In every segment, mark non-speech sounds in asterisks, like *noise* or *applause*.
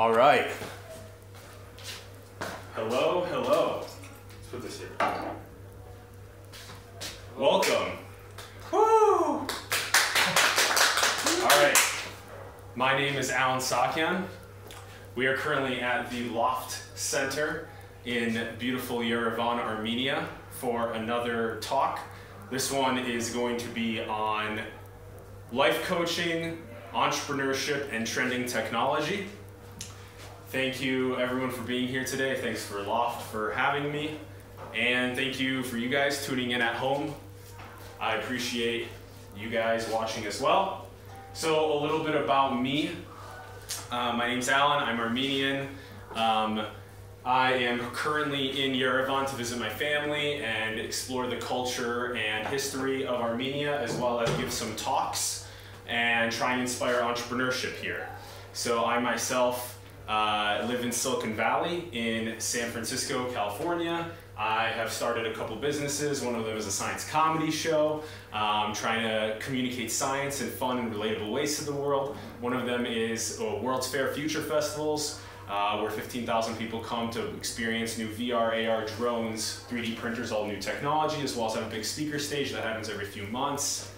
All right. Hello, hello. Let's put this here. Welcome. Woo! All right. My name is Allen Saakyan. We are currently at the Loft Center in beautiful Yerevan, Armenia for another talk. This one is going to be on life coaching, entrepreneurship, and trending technology. Thank you everyone for being here today. Thanks for Loft for having me. And thank you for you guys tuning in at home. I appreciate you guys watching as well. So a little bit about me. Uh, my name's Allen, I'm Armenian. Um, I am currently in Yerevan to visit my family and explore the culture and history of Armenia as well as give some talks and try and inspire entrepreneurship here. So I myself uh, live in Silicon Valley in San Francisco, California. I have started a couple businesses. One of them is a science comedy show, um, trying to communicate science in fun and relatable ways to the world. One of them is uh, World's Fair Future Festivals, uh, where 15,000 people come to experience new VR, AR drones, 3D printers, all new technology, as well as have a big speaker stage that happens every few months.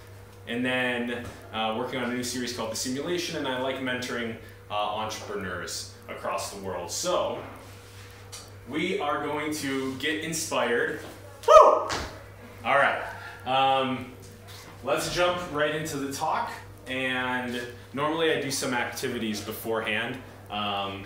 And then uh, working on a new series called The Simulation, and I like mentoring uh, entrepreneurs across the world. So, we are going to get inspired. Woo! All right. Um, let's jump right into the talk. And normally I do some activities beforehand. Um,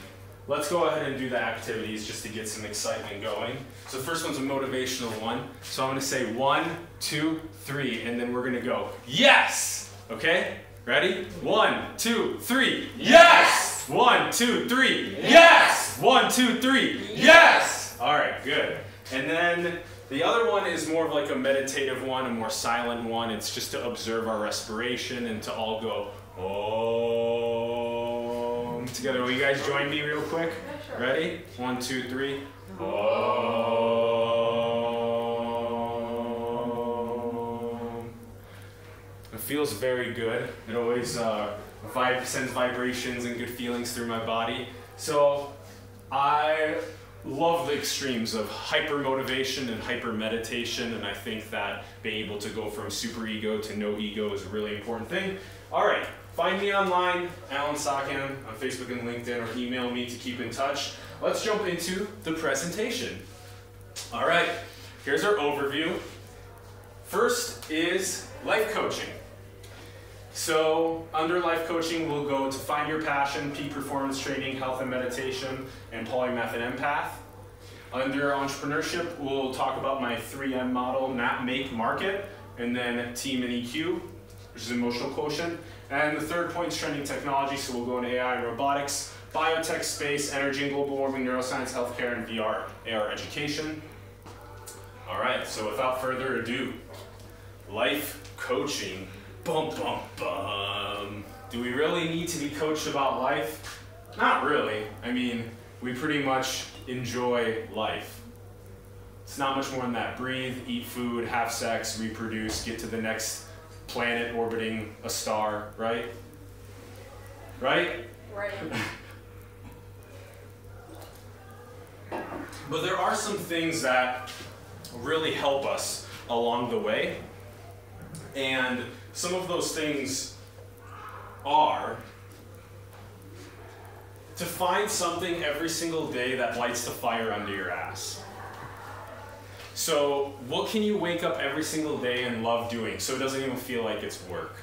let's go ahead and do the activities just to get some excitement going. So the first one's a motivational one. So I'm gonna say one, two, three, and then we're gonna go, yes! Okay? Ready? One, two, three, yes! One, two, three, yes! One, two, three, yes! All right, good. And then the other one is more of like a meditative one, a more silent one. It's just to observe our respiration and to all go, oh, together. Will you guys join me real quick? Ready? One, two, three. Om. It feels very good. It always uh, vib- sends vibrations and good feelings through my body. So I love the extremes of hyper motivation and hyper meditation, and I think that being able to go from super ego to no ego is a really important thing. All right, find me online, Allen Saakyan, on Facebook and LinkedIn, or email me to keep in touch. Let's jump into the presentation. All right, here's our overview. First is life coaching. So, under life coaching, we'll go to find your passion, peak performance training, health and meditation, and polymath and empath. Under entrepreneurship, we'll talk about my 3M model, map, make, market, and then team and EQ, which is emotional quotient. And the third point is trending technology, so we'll go into AI and robotics, biotech space, energy and global warming, neuroscience, healthcare, and VR, AR education. All right, so without further ado, life coaching. Bum, bum, bum. Do we really need to be coached about life? Not really. I mean, we pretty much enjoy life. It's not much more than that. Breathe, eat food, have sex, reproduce, get to the next planet orbiting a star, right? Right? Right. But there are some things that really help us along the way. And some of those things are to find something every single day that lights the fire under your ass. So, what can you wake up every single day and love doing so it doesn't even feel like it's work?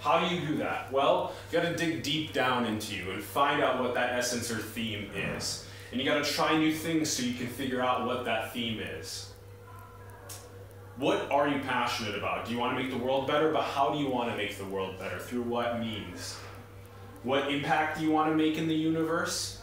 How do you do that? Well, you gotta dig deep down into you and find out what that essence or theme is. And you gotta try new things so you can figure out what that theme is. What are you passionate about? Do you wanna make the world better? But how do you wanna make the world better? Through what means? What impact do you wanna make in the universe?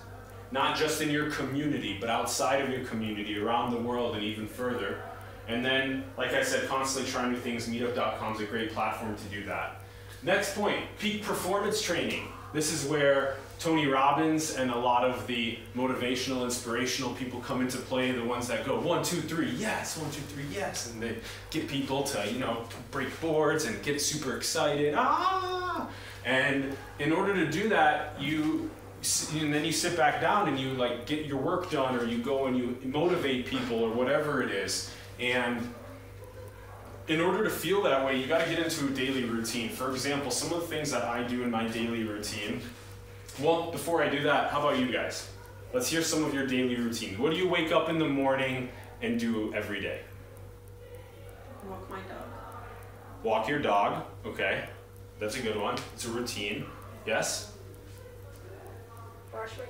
Not just in your community, but outside of your community, around the world, and even further. And then, like I said, constantly trying new things. Meetup.com is a great platform to do that. Next point peak performance training. This is where Tony Robbins and a lot of the motivational, inspirational people come into play. The ones that go one, two, three, yes, one, two, three, yes, and they get people to you know break boards and get super excited. Ah! And in order to do that, you and then you sit back down and you like get your work done or you go and you motivate people or whatever it is and in order to feel that way you got to get into a daily routine for example some of the things that i do in my daily routine well before i do that how about you guys let's hear some of your daily routine what do you wake up in the morning and do every day Walk my dog. walk your dog okay that's a good one it's a routine yes Brush my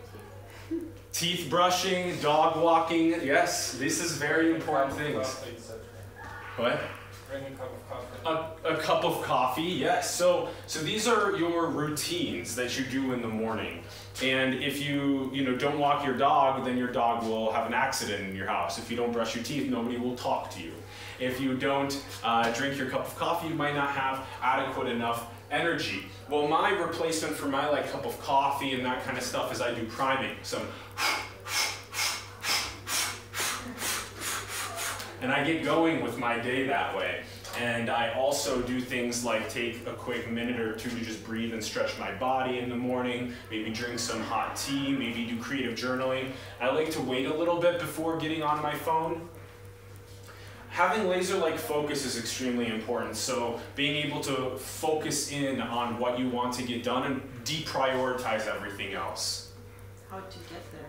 teeth. teeth brushing, dog walking. Yes, this is very important things. What? Bring a cup of coffee. A, a cup of coffee. Yes. So so these are your routines that you do in the morning. And if you you know don't walk your dog, then your dog will have an accident in your house. If you don't brush your teeth, nobody will talk to you. If you don't uh, drink your cup of coffee, you might not have adequate enough energy. Well, my replacement for my like cup of coffee and that kind of stuff is I do priming. Some and I get going with my day that way. And I also do things like take a quick minute or two to just breathe and stretch my body in the morning, maybe drink some hot tea, maybe do creative journaling. I like to wait a little bit before getting on my phone. Having laser like focus is extremely important. So, being able to focus in on what you want to get done and deprioritize everything else. How to get there?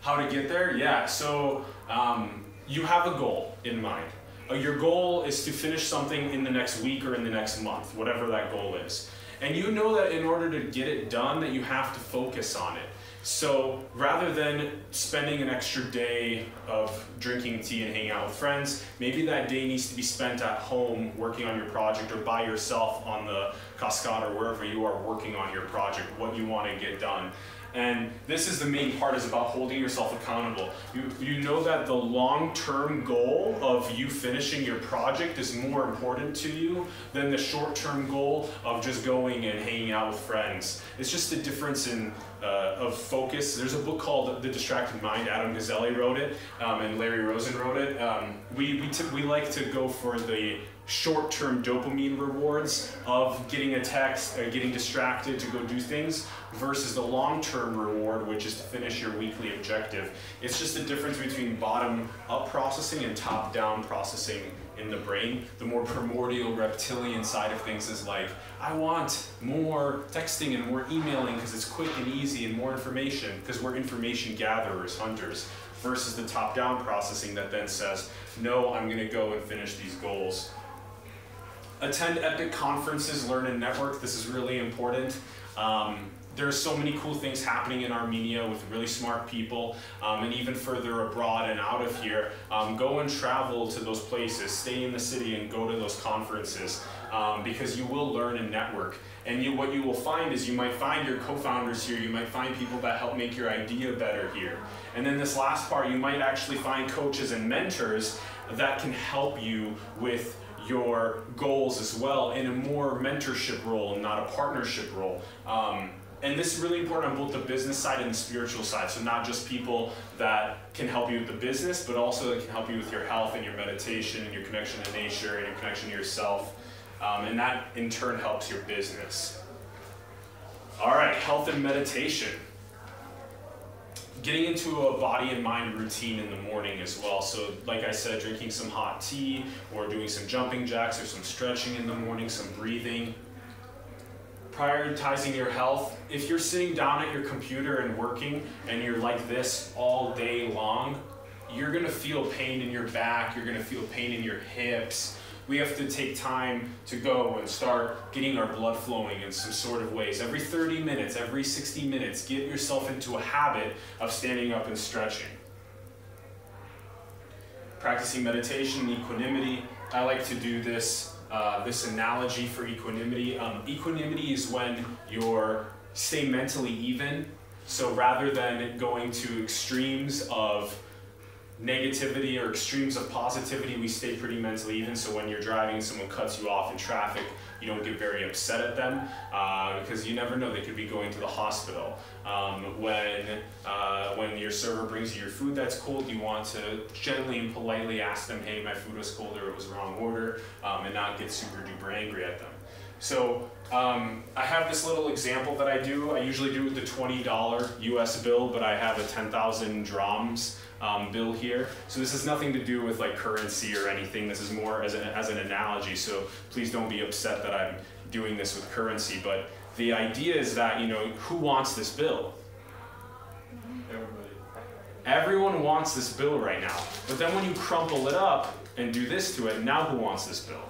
How to get there? Yeah, so um, you have a goal in mind. Uh, your goal is to finish something in the next week or in the next month, whatever that goal is. And you know that in order to get it done, that you have to focus on it. So rather than spending an extra day of drinking tea and hanging out with friends, maybe that day needs to be spent at home working on your project or by yourself on the Cascade or wherever you are working on your project, what you want to get done. And this is the main part is about holding yourself accountable. You, you know that the long-term goal of you finishing your project is more important to you than the short-term goal of just going and hanging out with friends. It's just a difference in uh, of focus. There's a book called The Distracted Mind. Adam Gazzaley wrote it, um, and Larry Rosen wrote it. Um, we we, we like to go for the short-term dopamine rewards of getting a text, uh, getting distracted to go do things, versus the long-term reward, which is to finish your weekly objective. It's just the difference between bottom-up processing and top-down processing in the brain. The more primordial reptilian side of things is like, I want more texting and more emailing because it's quick and easy and more information because we're information gatherers, hunters, versus the top-down processing that then says, no, I'm going to go and finish these goals. Attend epic conferences, learn and network. This is really important. Um, there are so many cool things happening in Armenia with really smart people, um, and even further abroad and out of here. Um, go and travel to those places, stay in the city, and go to those conferences um, because you will learn and network. And you, what you will find is you might find your co-founders here. You might find people that help make your idea better here. And then this last part, you might actually find coaches and mentors that can help you with your goals as well in a more mentorship role and not a partnership role. Um, and this is really important on both the business side and the spiritual side. So not just people that can help you with the business, but also that can help you with your health and your meditation and your connection to nature and your connection to yourself. Um, and that in turn helps your business. All right, health and meditation. Getting into a body and mind routine in the morning as well. So, like I said, drinking some hot tea or doing some jumping jacks or some stretching in the morning, some breathing prioritizing your health. If you're sitting down at your computer and working and you're like this all day long, you're gonna feel pain in your back, you're gonna feel pain in your hips. We have to take time to go and start getting our blood flowing in some sort of ways. Every 30 minutes, every 60 minutes, get yourself into a habit of standing up and stretching. Practicing meditation, and equanimity. I like to do this uh, this analogy for equanimity. Um, equanimity is when you're stay mentally even. So rather than going to extremes of negativity or extremes of positivity, we stay pretty mentally even. So when you're driving, someone cuts you off in traffic, you don't get very upset at them uh, because you never know they could be going to the hospital. Um, when uh, when your server brings you your food that's cold, you want to gently and politely ask them, "Hey, my food was cold or it was wrong order," um, and not get super duper angry at them. So um, I have this little example that I do. I usually do with the $20 US bill, but I have a 10,000 drams um, bill here. So this has nothing to do with like currency or anything. This is more as, a, as an analogy. So please don't be upset that I'm doing this with currency. But the idea is that, you know, who wants this bill? Everybody. Everyone wants this bill right now. But then when you crumple it up and do this to it, now who wants this bill?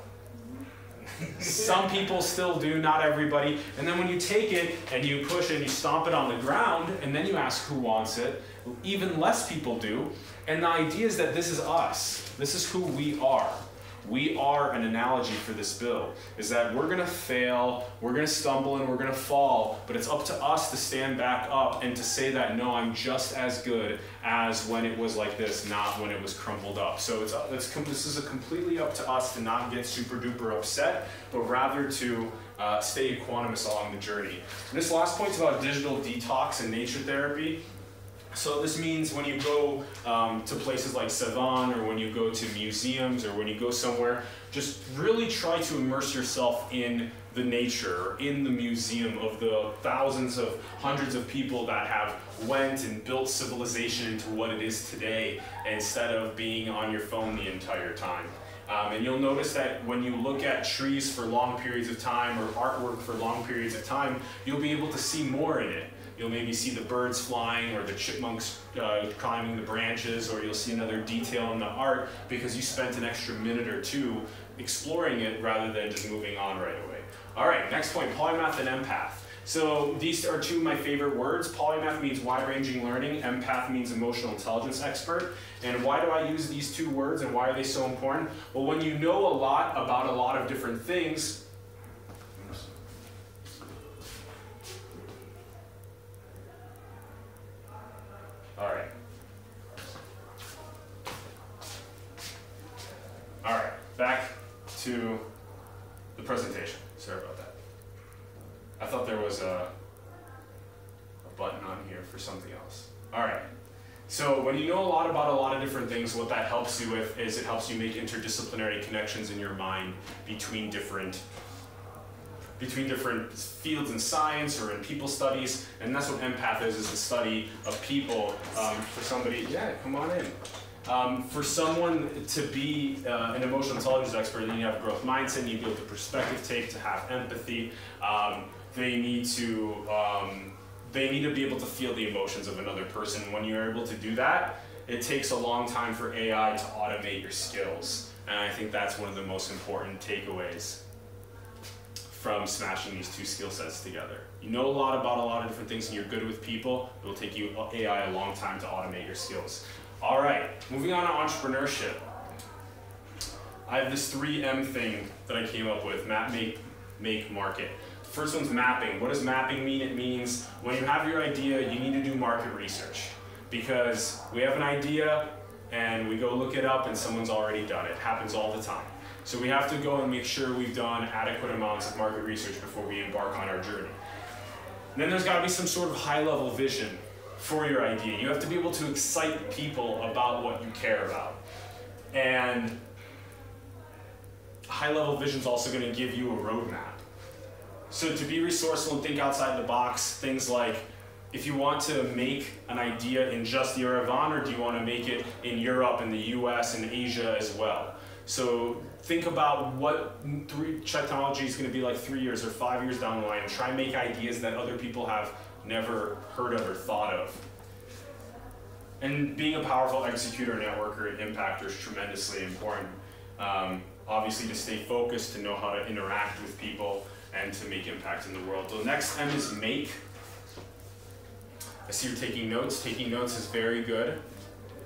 *laughs* Some people still do, not everybody. And then when you take it and you push it and you stomp it on the ground, and then you ask who wants it, even less people do. And the idea is that this is us. This is who we are we are an analogy for this bill is that we're going to fail we're going to stumble and we're going to fall but it's up to us to stand back up and to say that no i'm just as good as when it was like this not when it was crumpled up so it's, it's this is a completely up to us to not get super duper upset but rather to uh, stay equanimous along the journey and this last point is about digital detox and nature therapy so this means when you go um, to places like Sevan or when you go to museums or when you go somewhere, just really try to immerse yourself in the nature in the museum of the thousands of hundreds of people that have went and built civilization into what it is today instead of being on your phone the entire time. Um, and you'll notice that when you look at trees for long periods of time or artwork for long periods of time, you'll be able to see more in it. You'll maybe see the birds flying or the chipmunks uh, climbing the branches, or you'll see another detail in the art because you spent an extra minute or two exploring it rather than just moving on right away. All right, next point, polymath and empath. So these are two of my favorite words. Polymath means wide-ranging learning. Empath means emotional intelligence expert. And why do I use these two words and why are they so important? Well, when you know a lot about a lot of different things, All right. All right, back to the presentation. Sorry about that. I thought there was a, a button on here for something else. All right. So when you know a lot about a lot of different things, what that helps with is it helps you make interdisciplinary connections in your mind between different between different fields in science or in people studies, and that's what empath is, is the study of people. Um, for somebody, yeah, come on in. Um, for someone to be uh, an emotional intelligence expert, then you have a growth mindset, you build the perspective take to have empathy. Um, they need to um, they need to be able to feel the emotions of another person. When you're able to do that, it takes a long time for AI to automate your skills, and I think that's one of the most important takeaways from smashing these two skill sets together. You know a lot about a lot of different things and you're good with people, it will take you AI a long time to automate your skills. All right, moving on to entrepreneurship. I have this 3M thing that I came up with, map, make, make, market. First one's mapping. What does mapping mean? It means when you have your idea, you need to do market research because we have an idea and we go look it up and someone's already done it. it happens all the time. So we have to go and make sure we've done adequate amounts of market research before we embark on our journey. Then there's got to be some sort of high level vision for your idea. You have to be able to excite people about what you care about. And high level vision is also going to give you a roadmap. So to be resourceful and think outside the box, things like if you want to make an idea in just the Yerevan or do you want to make it in Europe in the US and Asia as well? So think about what three technology is going to be like three years or five years down the line and try and make ideas that other people have never heard of or thought of. And being a powerful executor, networker, and impactor is tremendously important. Um, obviously, to stay focused, to know how to interact with people, and to make impact in the world. The next M is make. I see you're taking notes. Taking notes is very good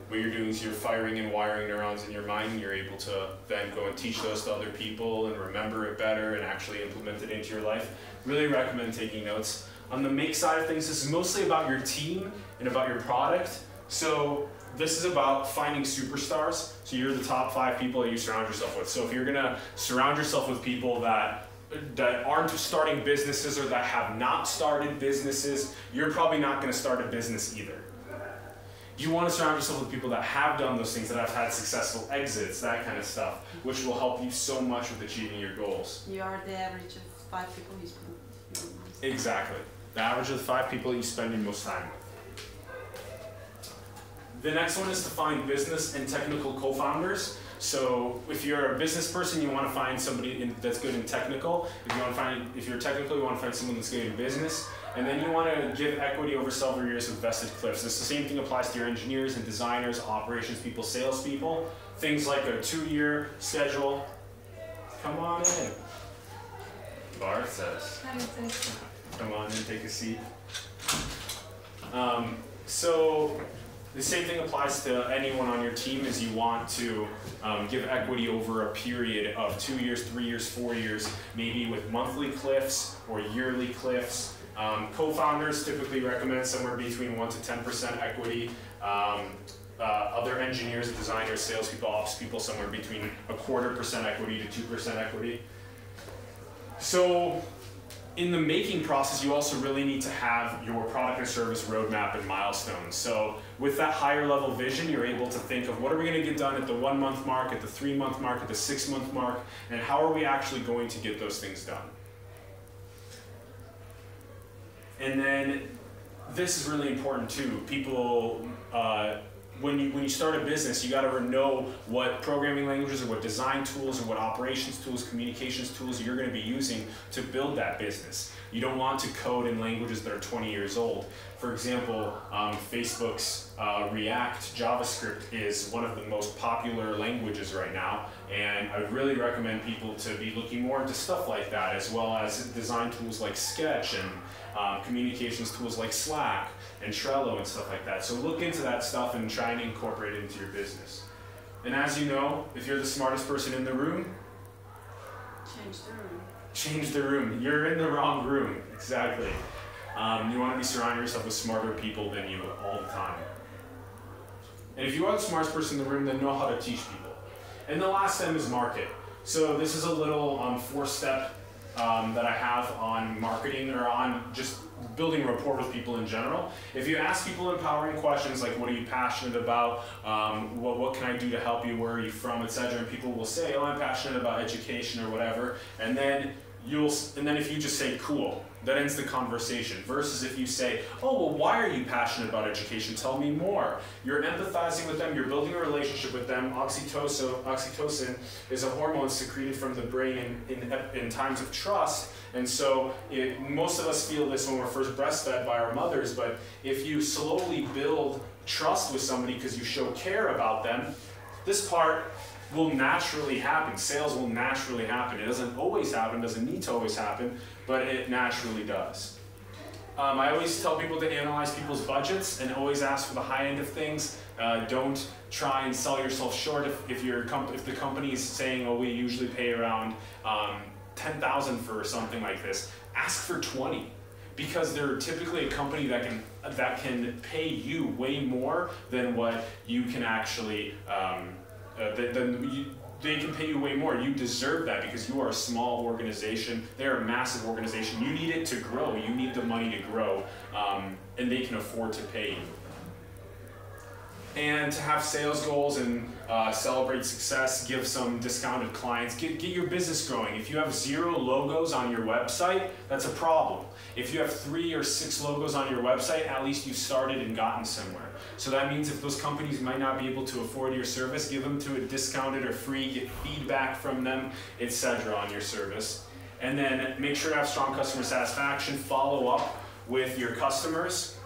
what you're doing is you're firing and wiring neurons in your mind and you're able to then go and teach those to other people and remember it better and actually implement it into your life. Really recommend taking notes. On the make side of things, this is mostly about your team and about your product. So this is about finding superstars. So you're the top five people that you surround yourself with. So if you're gonna surround yourself with people that that aren't starting businesses or that have not started businesses, you're probably not gonna start a business either. you want to surround yourself with people that have done those things, that have had successful exits, that kind of stuff, which will help you so much with achieving your goals. You are the average of five people you spend. Exactly. The average of the five people you spend your most time with. The next one is to find business and technical co-founders. So if you're a business person, you want to find somebody in, that's good in technical. If you want to find, if you're technical, you want to find someone that's good in business. And then you want to give equity over several years of vested cliffs. This the same thing applies to your engineers and designers, operations people, salespeople. Things like a two-year schedule. Come on in. Bart says. Come on and take a seat. Um, so the same thing applies to anyone on your team is you want to um, give equity over a period of two years, three years, four years, maybe with monthly cliffs or yearly cliffs. Um, co-founders typically recommend somewhere between one to 10% equity. Um, uh, other engineers, designers, salespeople, ops people, somewhere between a quarter percent equity to 2% equity. So in the making process, you also really need to have your product or service roadmap and milestones. So with that higher level vision, you're able to think of what are we going to get done at the one month mark, at the three month mark, at the six month mark, and how are we actually going to get those things done. And then this is really important too. People, uh, when you when you start a business, you got to know what programming languages or what design tools or what operations tools, communications tools you're going to be using to build that business. You don't want to code in languages that are 20 years old. For example, um, Facebook's uh, React JavaScript is one of the most popular languages right now, and I would really recommend people to be looking more into stuff like that, as well as design tools like Sketch and um, communications tools like Slack and Trello and stuff like that. So look into that stuff and try and incorporate it into your business. And as you know, if you're the smartest person in the room, Change the room. change the room. You're in the wrong room. Exactly. Um, you want to be surrounding yourself with smarter people than you all the time. And if you are the smartest person in the room, then know how to teach people. And the last M is market. So this is a little um, four-step um, that I have on marketing or on just building rapport with people in general. If you ask people empowering questions like, what are you passionate about? Um, what, what can I do to help you? Where are you from? Etc. And people will say, oh, I'm passionate about education or whatever. And then you'll, and then if you just say, cool, that ends the conversation. Versus if you say, oh, well, why are you passionate about education? Tell me more. You're empathizing with them, you're building a relationship with them. Oxytocin, oxytocin is a hormone secreted from the brain in, in, in times of trust. And so it, most of us feel this when we're first breastfed by our mothers, but if you slowly build trust with somebody because you show care about them, this part will naturally happen. Sales will naturally happen. It doesn't always happen, doesn't need to always happen, but it naturally does. Um, I always tell people to analyze people's budgets and always ask for the high end of things. Uh, don't try and sell yourself short if, if, your if the company is saying, oh, we usually pay around um, 10,000 for something like this. Ask for 20 because they're typically a company that can that can pay you way more than what you can actually um, uh, then you, they can pay you way more. You deserve that because you are a small organization. They're a massive organization. You need it to grow. You need the money to grow, um, and they can afford to pay you. And to have sales goals and uh, celebrate success, give some discounted clients, get, get your business growing. If you have zero logos on your website, that's a problem. If you have three or six logos on your website, at least you've started and gotten somewhere. So that means if those companies might not be able to afford your service, give them to a discounted or free, get feedback from them, etc. on your service. And then make sure to have strong customer satisfaction, follow up with your customers,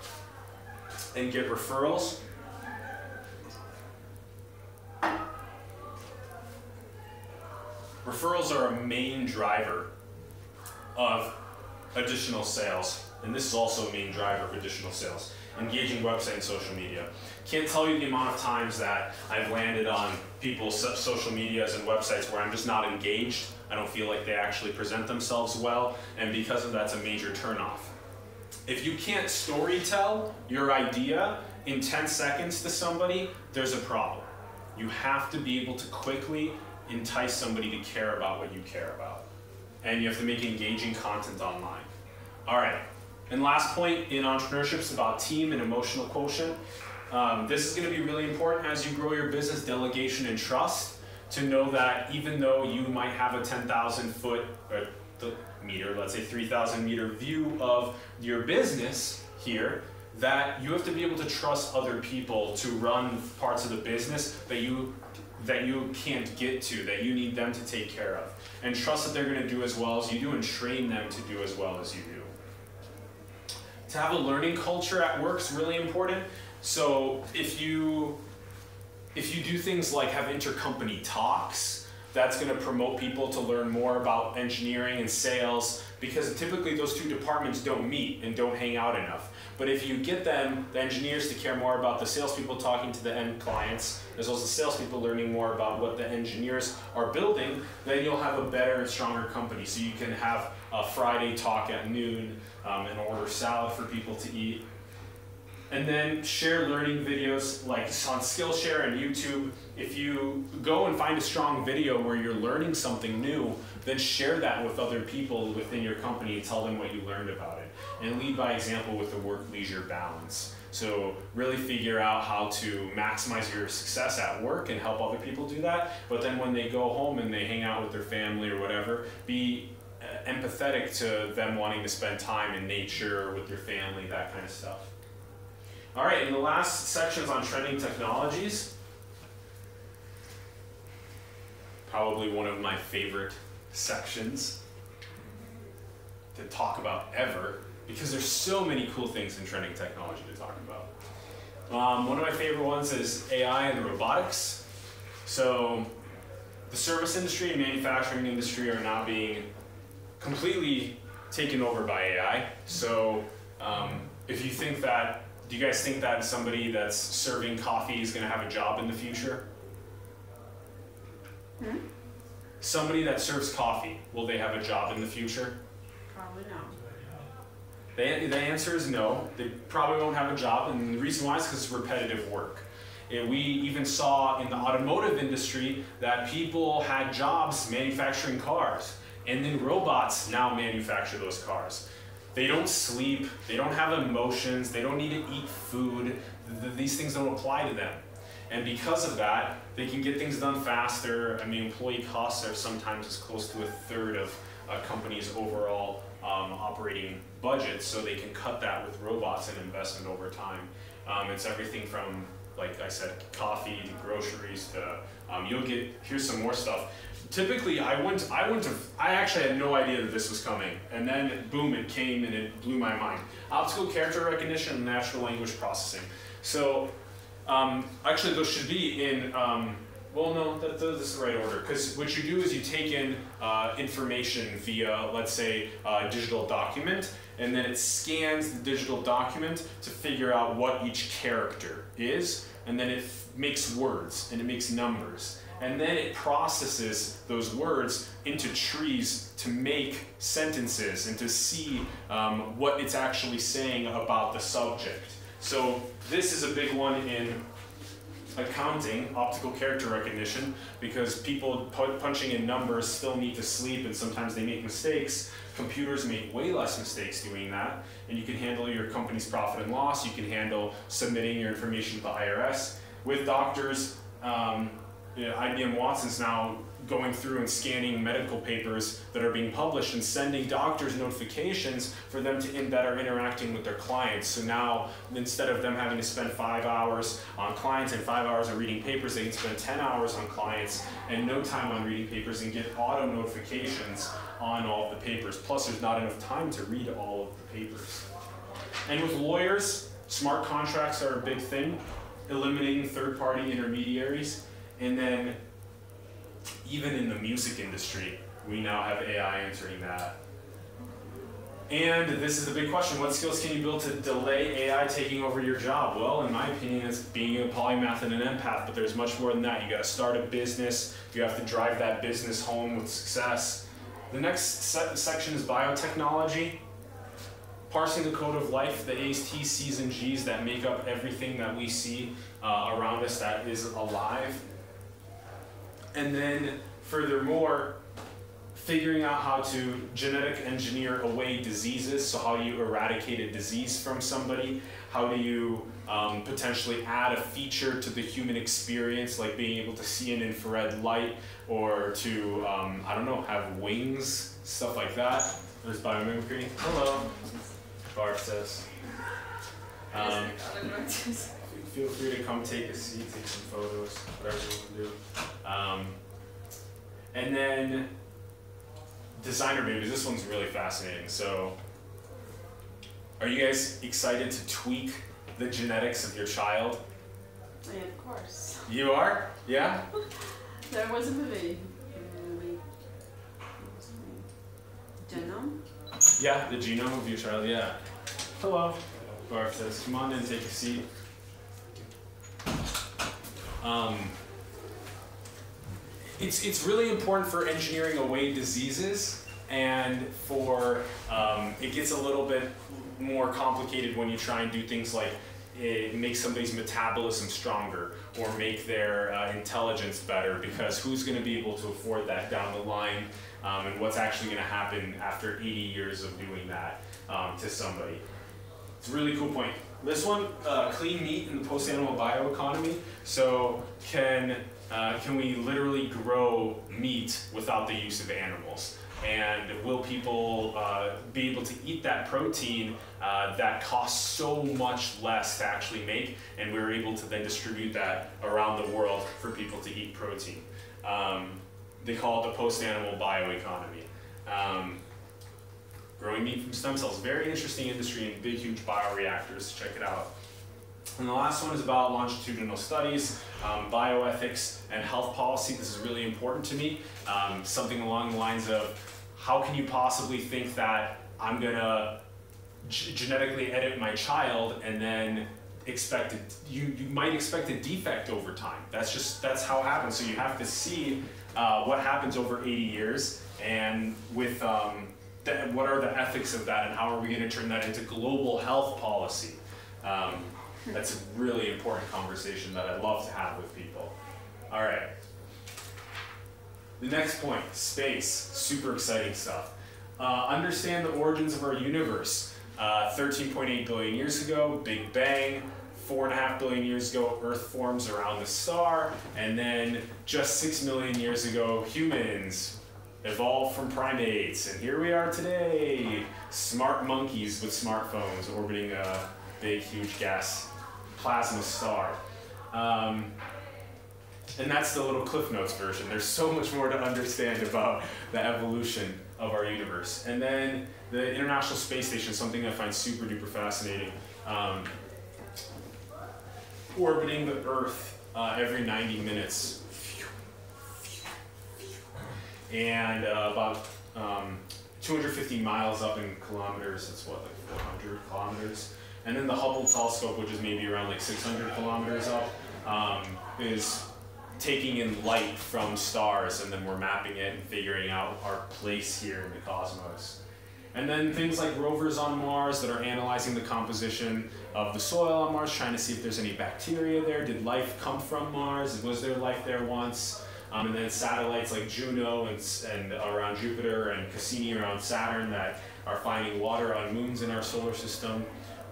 and get referrals. Referrals are a main driver of additional sales, and this is also a main driver of additional sales. Engaging website and social media. Can't tell you the amount of times that I've landed on people's social medias and websites where I'm just not engaged. I don't feel like they actually present themselves well, and because of that, it's a major turnoff. If you can't story tell your idea in 10 seconds to somebody, there's a problem. You have to be able to quickly entice somebody to care about what you care about. And you have to make engaging content online. All right, and last point in entrepreneurship is about team and emotional quotient. Um, this is going to be really important as you grow your business delegation and trust to know that even though you might have a 10,000 foot or the meter, let's say 3,000 meter view of your business here, that you have to be able to trust other people to run parts of the business that you that you can't get to, that you need them to take care of. And trust that they're going to do as well as you do and train them to do as well as you do. To have a learning culture at work is really important. So if you if you do things like have intercompany talks, that's going to promote people to learn more about engineering and sales because typically those two departments don't meet and don't hang out enough. But if you get them, the engineers, to care more about the salespeople talking to the end clients, as well as the salespeople learning more about what the engineers are building, then you'll have a better and stronger company. So you can have a Friday talk at noon um, and order salad for people to eat and then share learning videos like on Skillshare and YouTube. If you go and find a strong video where you're learning something new, then share that with other people within your company and tell them what you learned about it. And lead by example with the work leisure balance. So, really figure out how to maximize your success at work and help other people do that. But then when they go home and they hang out with their family or whatever, be uh, empathetic to them wanting to spend time in nature with your family, that kind of stuff. All right, in the last sections on trending technologies, probably one of my favorite sections to talk about ever because there's so many cool things in trending technology to talk about. Um, one of my favorite ones is AI and robotics. So the service industry and manufacturing industry are now being completely taken over by AI. So um, if you think that do you guys think that somebody that's serving coffee is going to have a job in the future? Hmm? Somebody that serves coffee, will they have a job in the future? Probably not. The, the answer is no. They probably won't have a job, and the reason why is because it's repetitive work. We even saw in the automotive industry that people had jobs manufacturing cars, and then robots now manufacture those cars. They don't sleep, they don't have emotions, they don't need to eat food. Th- these things don't apply to them. And because of that, they can get things done faster. I mean, employee costs are sometimes as close to a third of a company's overall um, operating budgets so they can cut that with robots and investment over time. Um, it's everything from, like I said, coffee to groceries to um, you'll get here's some more stuff. Typically I wouldn't I wouldn't have I actually had no idea that this was coming. And then boom it came and it blew my mind. Optical character recognition and natural language processing. So um, actually those should be in um, well no that, that, this is the right order because what you do is you take in uh, information via let's say a digital document and then it scans the digital document to figure out what each character is and then it makes words and it makes numbers and then it processes those words into trees to make sentences and to see um, what it's actually saying about the subject. So this is a big one in accounting, optical character recognition, because people punching in numbers still need to sleep and sometimes they make mistakes. Computers make way less mistakes doing that, and you can handle your company's profit and loss. You can handle submitting your information to the IRS. With doctors, um, you know, IBM Watson's now going through and scanning medical papers that are being published and sending doctors notifications for them to in, are interacting with their clients. So now instead of them having to spend five hours on clients and five hours on reading papers, they can spend 10 hours on clients and no time on reading papers and get auto notifications on all of the papers. Plus there's not enough time to read all of the papers. And with lawyers, smart contracts are a big thing, eliminating third-party intermediaries. And then even in the music industry, we now have AI answering that. And this is a big question. What skills can you build to delay AI taking over your job? Well, in my opinion, it's being a polymath and an empath, but there's much more than that. You gotta start a business, you have to drive that business home with success. The next se section is biotechnology. Parsing the code of life, the A's, T's, C's, and G's that make up everything that we see uh, around us that is alive. And then, furthermore, figuring out how to genetic engineer away diseases. So how do you eradicate a disease from somebody? How do you um, potentially add a feature to the human experience, like being able to see an infrared light, or to um, I don't know, have wings, stuff like that. There's biomimicry. Hello, Barb says. Um, feel free to come take a seat, take some photos, whatever you want to do. Um, and then designer babies. This one's really fascinating. So, are you guys excited to tweak the genetics of your child? Yeah, of course. You are? Yeah. *laughs* There was a movie. movie. what was the name? Genome. Yeah, the genome of your child. Yeah. Hello. Barb says, "Come on in, take a seat." Um, it's it's really important for engineering away diseases, and for um, it gets a little bit more complicated when you try and do things like eh, make somebody's metabolism stronger or make their uh, intelligence better because who's going to be able to afford that down the line um, and what's actually going to happen after 80 years of doing that um, to somebody? It's a really cool point. This one uh, clean meat in the post-animal bioeconomy. So can uh, can we literally grow meat without the use of animals? And will people uh, be able to eat that protein uh, that costs so much less to actually make? And we're able to then distribute that around the world for people to eat protein. Um, they call it the post-animal bioeconomy. Um, growing meat from stem cells very interesting industry and big huge bioreactors. Check it out and the last one is about longitudinal studies, um, bioethics, and health policy. This is really important to me. Um, something along the lines of how can you possibly think that I'm gonna g- genetically edit my child and then expect it, you, you might expect a defect over time. That's just that's how it happens. So you have to see uh, what happens over 80 years and with um, what are the ethics of that and how are we going to turn that into global health policy. Um, that's a really important conversation that I'd love to have with people. All right. The next point space. Super exciting stuff. Uh, understand the origins of our universe. Uh, 13.8 billion years ago, Big Bang. Four and a half billion years ago, Earth forms around the star. And then just six million years ago, humans evolved from primates. And here we are today smart monkeys with smartphones orbiting a big, huge gas plasma star. Um, and that's the little Cliff Notes version. There's so much more to understand about the evolution of our universe. And then the International Space Station, something I find super duper fascinating. Um, orbiting the Earth uh, every 90 minutes. And uh, about um, 250 miles up in kilometers, that's what, like 400 kilometers. And then the Hubble telescope, which is maybe around like 600 kilometers up, um, is taking in light from stars, and then we're mapping it and figuring out our place here in the cosmos. And then things like rovers on Mars that are analyzing the composition of the soil on Mars, trying to see if there's any bacteria there. Did life come from Mars? Was there life there once? Um, and then satellites like Juno and, and around Jupiter and Cassini around Saturn that are finding water on moons in our solar system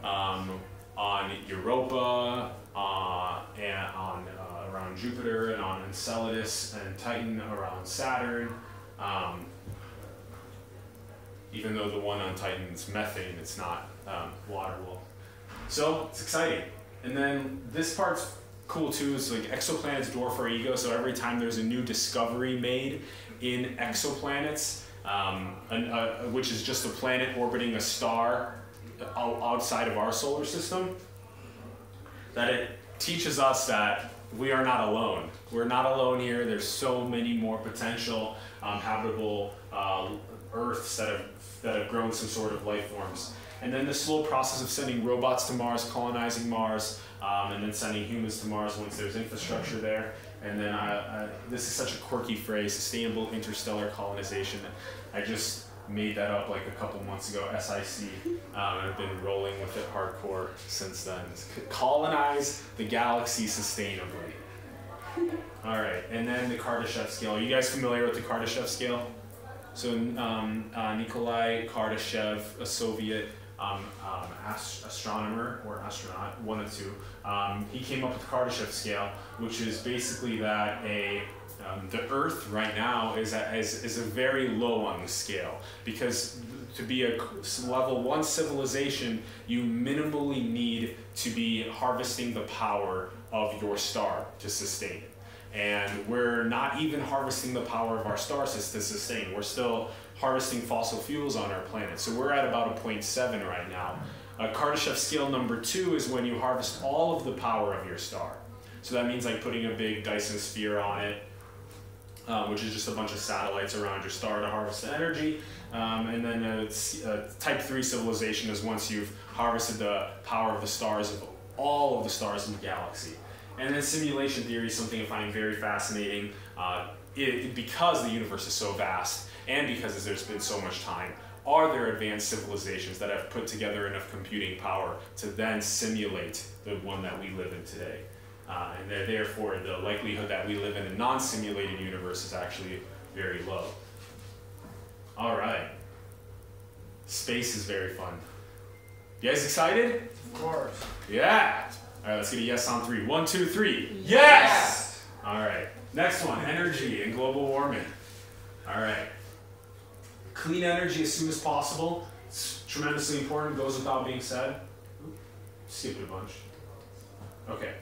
um, on Europa, uh, and on uh, around Jupiter, and on Enceladus and Titan around Saturn. Um, even though the one on Titan is methane, it's not um, water. Well, so it's exciting. And then this part's cool too. Is like exoplanets dwarf our ego. So every time there's a new discovery made in exoplanets, um, an, uh, which is just a planet orbiting a star outside of our solar system, that it teaches us that we are not alone. We're not alone here. There's so many more potential um, habitable uh, Earths that have, that have grown some sort of life forms. And then the slow process of sending robots to Mars, colonizing Mars, um, and then sending humans to Mars once there's infrastructure there. And then this is such a quirky phrase, sustainable interstellar colonization. I just made that up like a couple months ago, SIC, um, and I've been rolling with it hardcore since then. Colonize the galaxy sustainably. All right, and then the Kardashev scale. Are you guys familiar with the Kardashev scale? So um, uh, Nikolai Kardashev, a Soviet um, um, ast- astronomer or astronaut, one of two, um, he came up with the Kardashev scale, which is basically that a um, the Earth right now is, a, is, is a very low on the scale because to be a level one civilization, you minimally need to be harvesting the power of your star to sustain it. And we're not even harvesting the power of our star to sustain. We're still harvesting fossil fuels on our planet. So we're at about a 0.7 right now. Uh, Kardashev scale number two is when you harvest all of the power of your star. So that means like putting a big Dyson sphere on it, um, which is just a bunch of satellites around your star to harvest the energy. Um, and then uh, it's, uh, type 3 civilization is once you've harvested the power of the stars of all of the stars in the galaxy. And then simulation theory is something I find very fascinating uh, it, because the universe is so vast and because there's been so much time. Are there advanced civilizations that have put together enough computing power to then simulate the one that we live in today? Uh, and they're- therefore, the likelihood that we live in a non simulated universe is actually very low. All right. Space is very fun. You guys excited? Of course. Yeah. All right, let's get a yes on three. One, two, three. Yes. All right. Next one: energy and global warming. All right. Clean energy as soon as possible. It's tremendously important. Goes without being said. Oop, Skipped a bunch. Okay.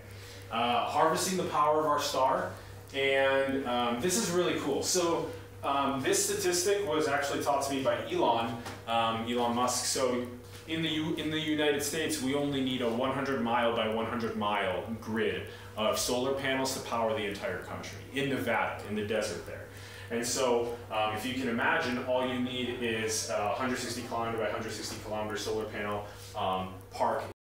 Uh, harvesting the power of our star, and um, this is really cool. So. Um, this statistic was actually taught to me by Elon, um, Elon Musk. So in the U- in the United States, we only need a 100 mile by 100 mile grid of solar panels to power the entire country in Nevada, in the desert there. And so, um, if you can imagine, all you need is a 160 kilometer by 160 kilometer solar panel um, park